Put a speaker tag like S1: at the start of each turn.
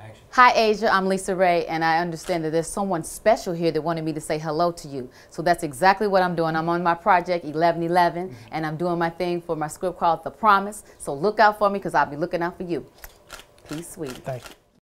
S1: Action.
S2: Hi, Asia. I'm Lisa Raye, and I understand that there's someone special here that wanted me to say hello to you. So that's exactly what I'm doing. I'm on my project 1111, mm-hmm. and I'm doing my thing for my script called The Promise. So look out for me because I'll be looking out for you. Peace, sweetie.
S3: Thank you.